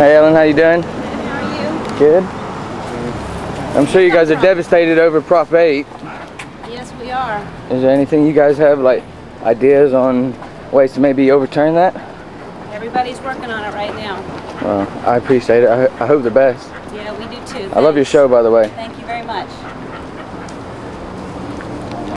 Hey Ellen, how you doing? How are you? Good. I'm sure you guys are devastated over Prop 8. Yes, we are. Is there anything you guys have, like, ideas on ways to maybe overturn that? Everybody's working on it right now. Well, I appreciate it. I, I hope the best. Yeah, we do too. I love your show, by the way. Thank you very much.